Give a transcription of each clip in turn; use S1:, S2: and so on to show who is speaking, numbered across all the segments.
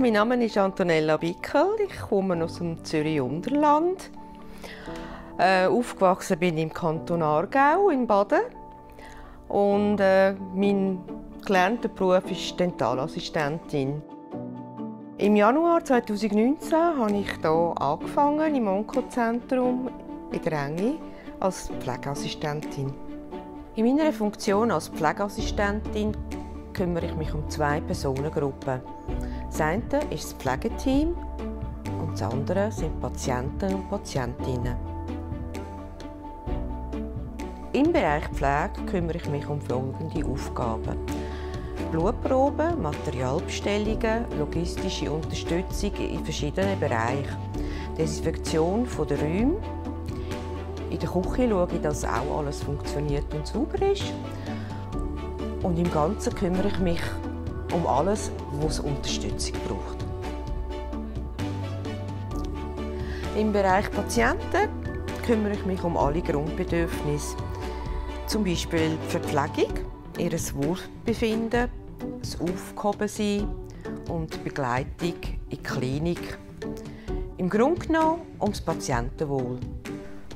S1: Mein Name ist Antonella Bickel. Ich komme aus dem Zürich Unterland. Äh, aufgewachsen bin ich im Kanton Aargau in Baden. Und äh, mein gelernter Beruf ist Dentalassistentin. Im Januar 2019 habe ich hier angefangen im Onkozentrum in der Enge als Pflegeassistentin. In meiner Funktion als Pflegeassistentin kümmere ich mich um zwei Personengruppen. Das eine ist das Pflegeteam und das andere sind Patienten und Patientinnen. Im Bereich Pflege kümmere ich mich um folgende Aufgaben. Blutproben, Materialbestellungen, logistische Unterstützung in verschiedenen Bereichen, Desinfektion der Räume. In der Küche schaue ich, dass auch alles funktioniert und sauber ist. Und im Ganzen kümmere ich mich um alles, was Unterstützung braucht. Im Bereich Patienten kümmere ich mich um alle Grundbedürfnisse, zum Beispiel die Verpflegung, ihr Wohlbefinden, das Aufgehobensein und die Begleitung in die Klinik. Im Grunde genommen um das Patientenwohl.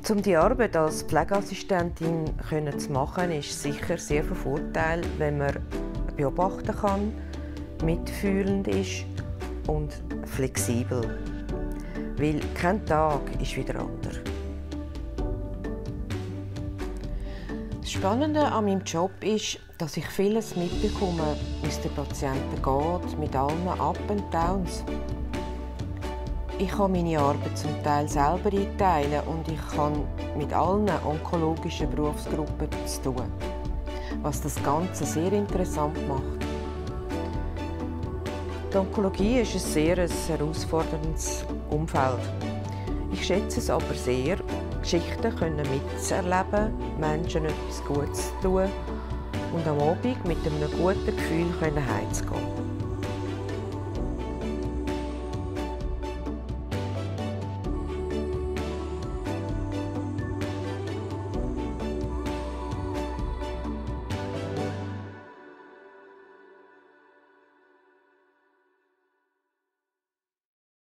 S1: Um die Arbeit als Pflegeassistentin zu machen, ist sicher sehr von Vorteil, wenn man beobachten kann, mitfühlend ist und flexibel. Weil kein Tag ist wieder anders. Das Spannende an meinem Job ist, dass ich vieles mitbekomme, wie es den Patienten geht, mit allen Up und Downs. Ich kann meine Arbeit zum Teil selber einteilen und ich kann mit allen onkologischen Berufsgruppen zu tun was das Ganze sehr interessant macht. Die Onkologie ist ein sehr herausforderndes Umfeld. Ich schätze es aber sehr, Geschichten können mitzuerleben, Menschen etwas Gutes zu tun und am Abend mit einem guten Gefühl heimzugehen.